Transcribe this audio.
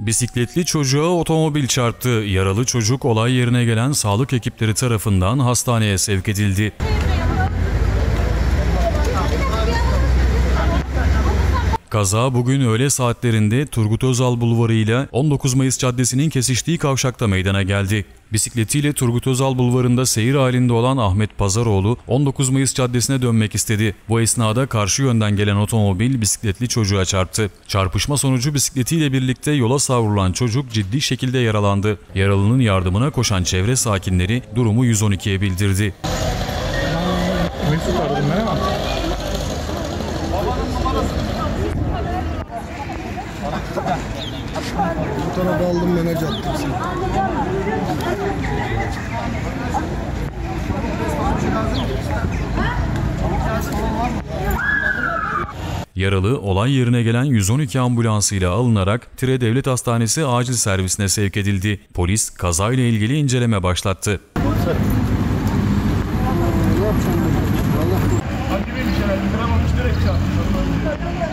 Bisikletli çocuğa otomobil çarptı. Yaralı çocuk olay yerine gelen sağlık ekipleri tarafından hastaneye sevk edildi. Kaza bugün öğle saatlerinde Turgut Özal Bulvarı ile 19 Mayıs Caddesi'nin kesiştiği kavşakta meydana geldi. Bisikletiyle Turgut Özal Bulvarı'nda seyir halinde olan Ahmet Pazaroğlu 19 Mayıs Caddesi'ne dönmek istedi. Bu esnada karşı yönden gelen otomobil bisikletli çocuğa çarptı. Çarpışma sonucu bisikletiyle birlikte yola savrulan çocuk ciddi şekilde yaralandı. Yaralının yardımına koşan çevre sakinleri durumu 112'ye bildirdi. Mesut. Bu tarafa aldım menaj attım seni. Yaralı olay yerine gelen 112 ambulansıyla alınarak Tire Devlet Hastanesi acil servisine sevk edildi. Polis kazayla ilgili inceleme başlattı. Hadi beni içeri. Bırakmamış direkt çarptı.